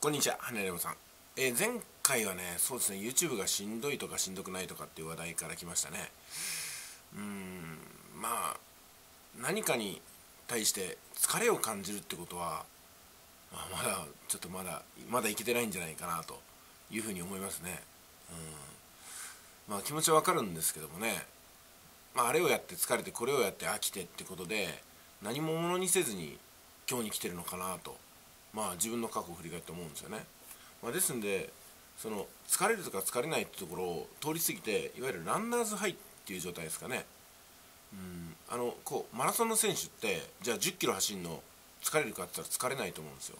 こんにちは、花山さん。えー、前回はね、そうですね、YouTube がしんどいとかしんどくないとかっていう話題から来ましたね。うーん、まあ、何かに対して疲れを感じるってことは、まあ、まだ、ちょっとまだ、まだいけてないんじゃないかなというふうに思いますね。うん。まあ気持ちはわかるんですけどもね、まああれをやって疲れて、これをやって飽きてってことで、何もものにせずに今日に来てるのかなと。まあ自分の過去を振り返って思うんですよね、まあ、ですんでその疲れるとか疲れないってところを通り過ぎていわゆるランナーズハイっていう状態ですかね。うんあのこうマラソンの選手ってじゃあ1 0キロ走るの疲れるかって言ったら疲れないと思うんですよ。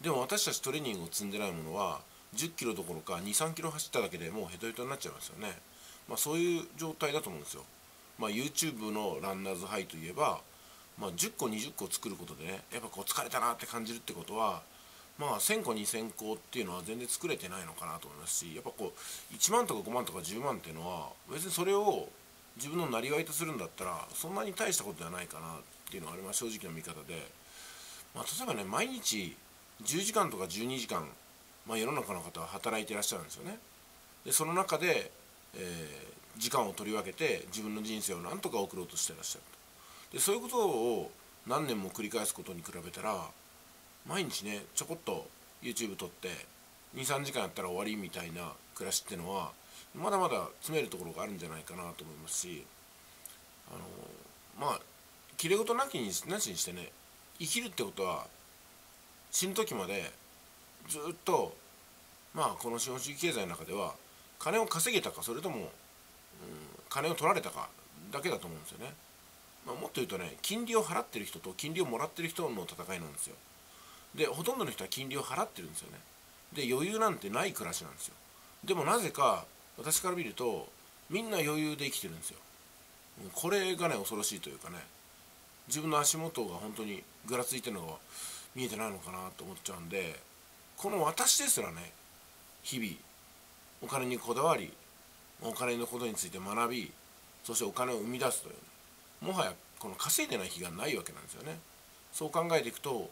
でも私たちトレーニングを積んでないものは1 0キロどころか2 3キロ走っただけでもうヘトヘトになっちゃいますよね。まあそういう状態だと思うんですよ。まあ YouTube のランナーズハイといえばまあ、10個20個作ることでねやっぱこう疲れたなって感じるってことはまあ1000個2000個っていうのは全然作れてないのかなと思いますしやっぱこう1万とか5万とか10万っていうのは別にそれを自分のなりわいとするんだったらそんなに大したことではないかなっていうのがあれは正直な見方で、まあ、例えばね毎日10時間とか12時間、まあ、世の中の方は働いていらっしゃるんですよね。でその中で、えー、時間を取り分けて自分の人生をなんとか送ろうとしてらっしゃると。でそういうことを何年も繰り返すことに比べたら毎日ねちょこっと YouTube 撮って23時間やったら終わりみたいな暮らしっていうのはまだまだ詰めるところがあるんじゃないかなと思いますしあのまあきれ事なきになしにしてね生きるってことは死ぬ時までずっとまあこの資本主義経済の中では金を稼げたかそれとも、うん、金を取られたかだけだと思うんですよね。まあ、もっと言うとね金利を払ってる人と金利をもらってる人の戦いなんですよ。でほとんどの人は金利を払ってるんですよね。で余裕なんてない暮らしなんですよ。でもなぜか私から見るとみんな余裕で生きてるんですよ。これがね恐ろしいというかね自分の足元が本当にぐらついてるのが見えてないのかなと思っちゃうんでこの私ですらね日々お金にこだわりお金のことについて学びそしてお金を生み出すという、ね、もはやこの稼いでない日がないわけなんですよね。そう考えていくと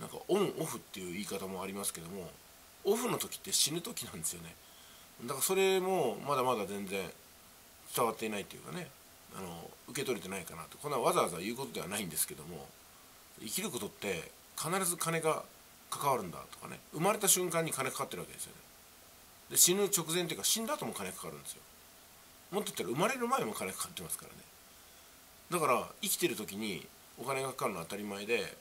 なんかオンオフっていう言い方もありますけどもオフの時って死ぬ時なんですよね。だからそれもまだまだ全然伝わっていないというかねあの受け取れてないかなと。こんなわざわざ言うことではないんですけども生きることって必ず金が関わるんだとかね。生まれた瞬間に金かかってるわけですよね。で死ぬ直前っていうか死んだ後も金かかるんですよ。もっと言ったら生まれる前も金かかってますからね。だから生きてる時にお金がかかるのは当たり前で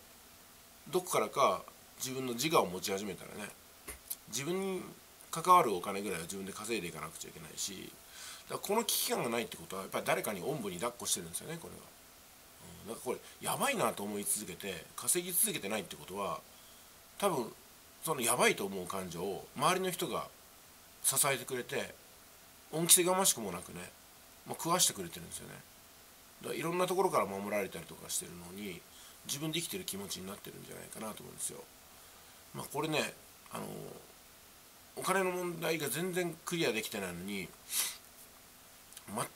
どこからか自分の自我を持ち始めたらね自分に関わるお金ぐらいは自分で稼いでいかなくちゃいけないしだからこの危機感がないってことはやっぱり誰かにおんぶに抱っこしてるんですよねこれは。うん、だからこれやばいなと思い続けて稼ぎ続けてないってことは多分そのやばいと思う感情を周りの人が支えてくれて恩着せがましくもなくね、まあ、食わしてくれてるんですよね。だいろんなところから守られたりとかしてるのに自分で生きてる気持ちになってるんじゃないかなと思うんですよ。まあ、これねあのお金の問題が全然クリアできてないのに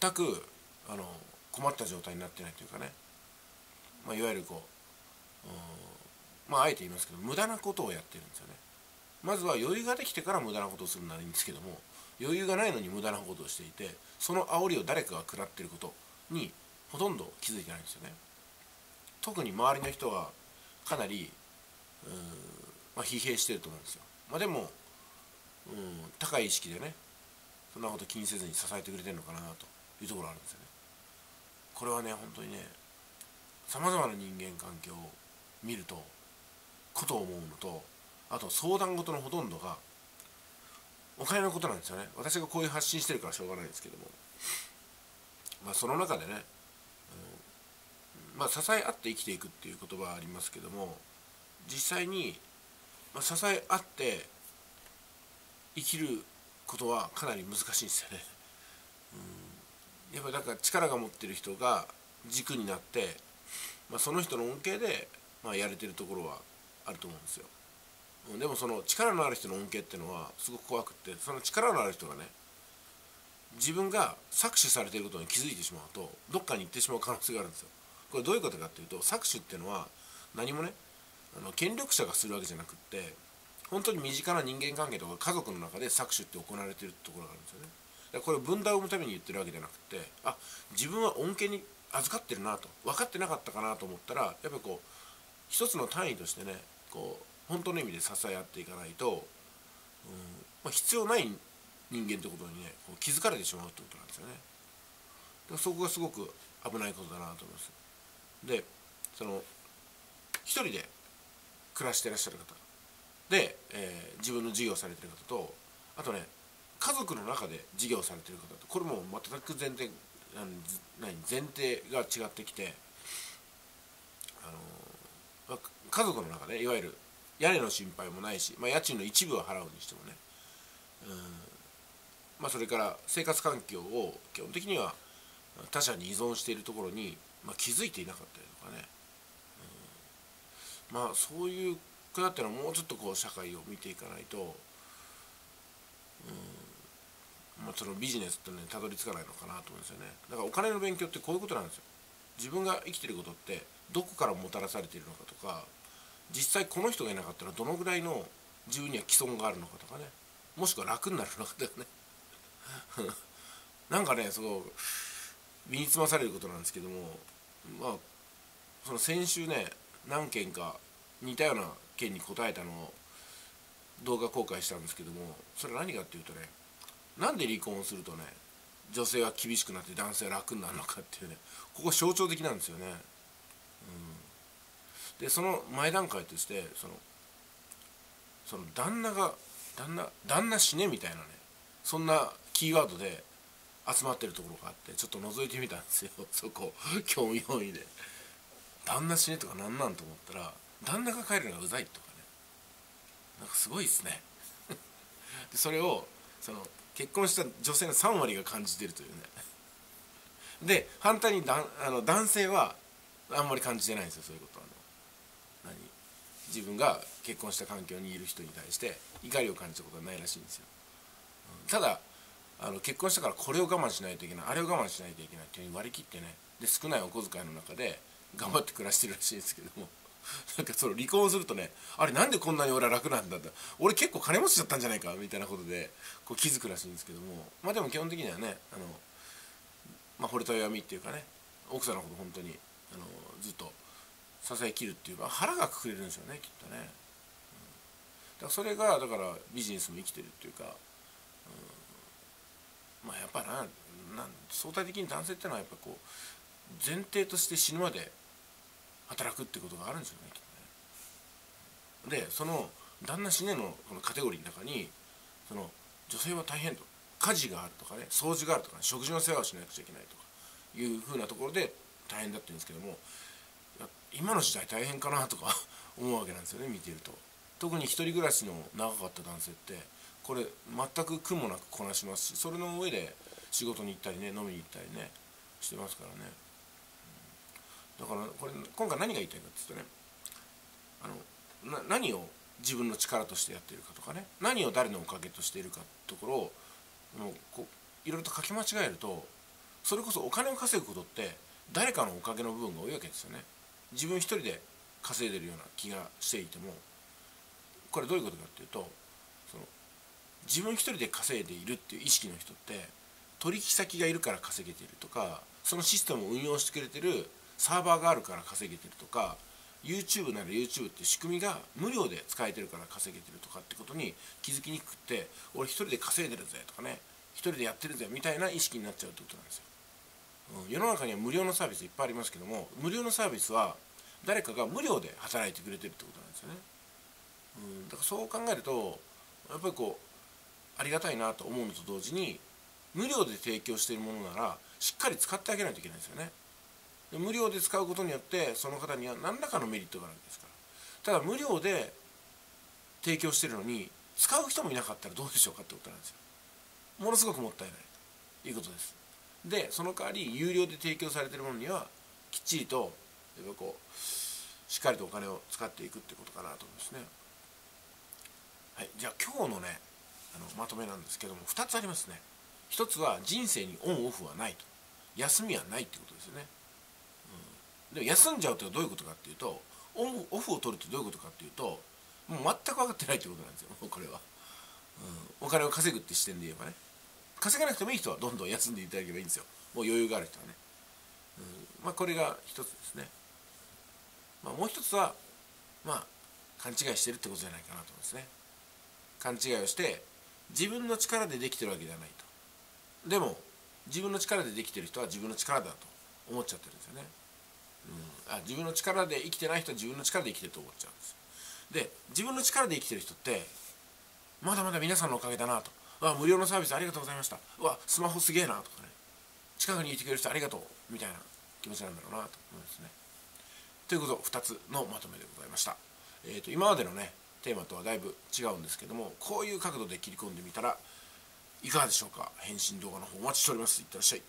全くあの困った状態になってないというかね、まあ、いわゆるこうまああえて言いますけど無駄なことをやってるんですよね。まずは余裕ができてから無駄なことをするならいいんですけども余裕がないのに無駄なことをしていてその煽りを誰かが食らってることにほとんど気づいてないんですよね。特に周りの人はかなりうんまあ、疲弊してると思うんですよ、まあ、でもうん高い意識でねそんなこと気にせずに支えてくれてるのかなというところがあるんですよね。これはね本当にねさまざまな人間関係を見るとことを思うのとあと相談事のほとんどがお金のことなんですよね。私がこういう発信してるからしょうがないんですけども。まあその中でねまあ、支え合って生きていくっていう言葉はありますけども実際に、まあ、支え合って生きることはかなり難しいんですよね。うん、やっぱだか力が持ってる人が軸になって、まあ、その人の恩恵で、まあ、やれてるところはあると思うんですよ。でもその力のある人の恩恵っていうのはすごく怖くってその力のある人がね自分が搾取されていることに気づいてしまうとどっかに行ってしまう可能性があるんですよ。これどういうことかっていうと搾取っていうのは何もねあの権力者がするわけじゃなくって本当に身近な人間関係とか家族の中で搾取って行われてるところがあるんですよね。だからこれ分断を生むために言ってるわけじゃなくてあ自分は恩恵に預かってるなと分かってなかったかなと思ったらやっぱりこう一つの単位としてねこう本当の意味で支え合っていかないと、うんまあ、必要ない人間ってことにねこう気づかれてしまうってことなんですよね。そこがすごく危ないことだなと思います。でその一人で暮らしてらっしゃる方。で、えー、自分の事業されてる方とあとね家族の中で事業されてる方とこれも全く前提何前提が違ってきてあの、まあ、家族の中でいわゆる屋根の心配もないし、まあ、家賃の一部は払うにしてもねうんまあ、それから生活環境を基本的には他者に依存しているところに、まあ、気づいていなかったりとかね、うん、まあそういう方っていうのはもうちょっとこう社会を見ていかないと、うん。まあ、そのビジネスってねたどり着かないのかなと思うんですよね。だからお金の勉強ってこういうことなんですよ。自分が生きてることってどこからもたらされているのかとか実際この人がいなかったらどのぐらいの自分には既存があるのかとかね。もしくは楽になるのかとかね。なんかねすごく身につまされることなんですけどもまあその先週ね何件か似たような件に答えたのを動画公開したんですけどもそれ何かっていうとねなんで離婚をするとね女性は厳しくなって男性は楽になるのかっていうねここ象徴的なんですよね。うん、でその前段階としてそのその旦那が旦那旦那死ねみたいなねそんなキーワードで集まってるところがあってちょっと覗いてみたんですよ。そこ興味本位で。旦那死ねとか何なんと思ったら旦那が帰るのがうざいとかね。なんかすごいですね。でそれをその結婚した女性の3割が感じてるというね。で反対にだあの男性はあんまり感じてないんですよそういうことあの何？自分が結婚した環境にいる人に対して怒りを感じたことはないらしいんですよ、ただあの結婚したからこれを我慢しないといけないあれを我慢しないといけないっていうに割り切ってねで少ないお小遣いの中で頑張って暮らしてるらしいんですけども なんかその離婚するとねあれなんでこんなに俺は楽なんだって俺結構金持ちだったんじゃないかみたいなことでこう気づくらしいんですけどもまあでも基本的にはねあの、まあ、惚れた弱みっていうかね奥さんのこと本当にあのずっと支えきるっていうか腹がくくれるんですよねきっとね、だからそれがだからビジネスも生きてるっていうか、うん、まあやっぱなな相対的に男性ってのはやっぱこう前提として死ぬまで働くってことがあるんですよねきっとね。でその旦那死ねのこのカテゴリーの中にその女性は大変と。家事があるとかね掃除があるとか、ね、食事の世話をしなくちゃいけないとかいうふうなところで大変だって言うんですけども今の時代大変かなとか 思うわけなんですよね見てると。特に一人暮らしの長かった男性ってこれ全く苦もなくこなしますしそれの上で仕事に行ったりね飲みに行ったりねしてますからね、うん、だからこれ今回何が言いたいかっていうとねあの何を自分の力としてやっているかとかね何を誰のおかげとしているかってところをもうこういろいろと書き間違えるとそれこそお金を稼ぐことって誰かのおかげの部分が多いわけですよね。自分一人で稼いでるような気がしていてもこれどういうことかっていうとその自分一人で稼いでいるっていう意識の人って取引先がいるから稼げてるとかそのシステムを運用してくれてるサーバーがあるから稼げてるとか YouTube なら YouTube って仕組みが無料で使えてるから稼げてるとかってことに気づきにくくって俺一人で稼いでるぜとかね一人でやってるぜみたいな意識になっちゃうってことなんですよ。うん、世の中には無料のサービスいっぱいありますけども無料のサービスは誰かが無料で働いてくれてるってことなんですよね、うん、だからそう考えるとやっぱりこうありがたいなと思うのと同時に無料で提供しているものならしっかり使ってあげないといけないですよね。で無料で使うことによってその方には何らかのメリットがあるわけですから。ただ無料で提供してるのに使う人もいなかったらどうでしょうかってことなんですよ。ものすごくもったいない。ということです。でその代わり有料で提供されてるものにはきっちりとこうしっかりとお金を使っていくってことかなと思いますね。はい。じゃあ今日のねあのまとめなんですけども2つありますね。1つは人生にオンオフはないと。休みはないってことですよね、うん、で休んじゃうとどういうことかっていうとオンオフを取るってどういうことかっていうともう全く分かってないってことなんですよ。これは、うん、お金を稼ぐって視点で言えばね。稼がなくてもいい人はどんどん休んでいただければいいんですよ。もう余裕がある人はね、うん、まあこれが一つですね、まあ、もう一つはまあ勘違いしてるってことじゃないかなと思うんですね。勘違いをして自分の力でできてるわけではないと。でも自分の力でできてる人は自分の力だと思っちゃってるんですよね、うん、あ自分の力で生きてない人は自分の力で生きてると思っちゃうんですで自分の力で生きてる人ってまだまだ皆さんのおかげだなと。わ無料のサービスありがとうございました。わスマホすげえなとかね。近くにいてくれる人ありがとう。みたいな気持ちなんだろうなと思いますね。ということ2つのまとめでございました、えーと、今までのねテーマとはだいぶ違うんですけどもこういう角度で切り込んでみたらいかがでしょうか？返信動画の方お待ちしております。いってらっしゃい。